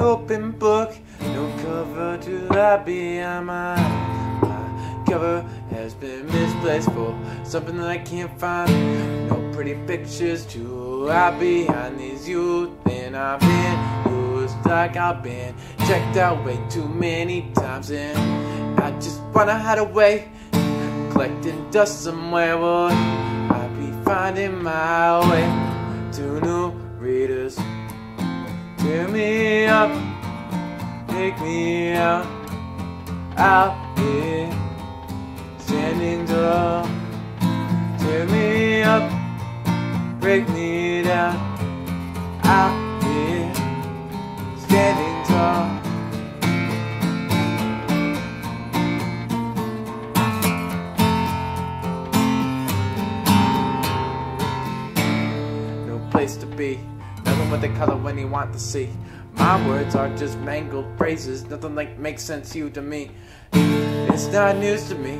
open book, no cover to lie behind my, my cover has been misplaced for something that I can't find. No pretty pictures to hide behind these youth, and I've been used like I've been checked out way too many times, and I just wanna hide away, collecting dust somewhere. Would I be finding my way to new readers? Tear me take me out, out here, standing tall. Tear me up, break me down, out here, standing tall. No place to be, nothing but the color when you want to see. My words are just mangled phrases, nothing like makes sense to you to me. It's not news to me.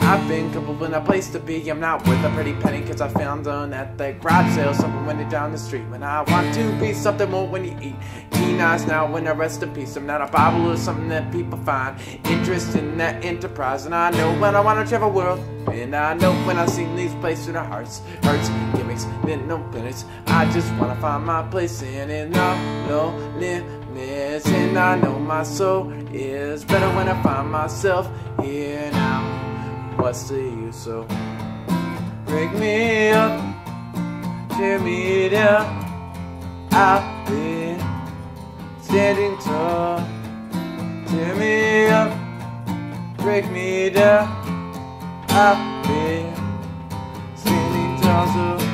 I've been coupled in a place to be. I'm not worth a pretty penny cause I found one at the garage sale. Someone went down the street. When I want to be something more when you eat. Eyes now when I rest in peace. I'm not a Bible or something that people find interest in that enterprise. And I know when I want to travel world. And I know when I see these places in our hearts. Hurts, gimmicks, then no limits. I just wanna find my place in it. No, no limits. And I know my soul is better when I find myself here now what's the use? So break me up, tear me down. I've been standing tall. Tear me up, break me down. I've been standing tall so.